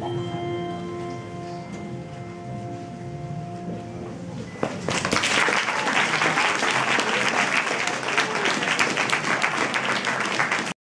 来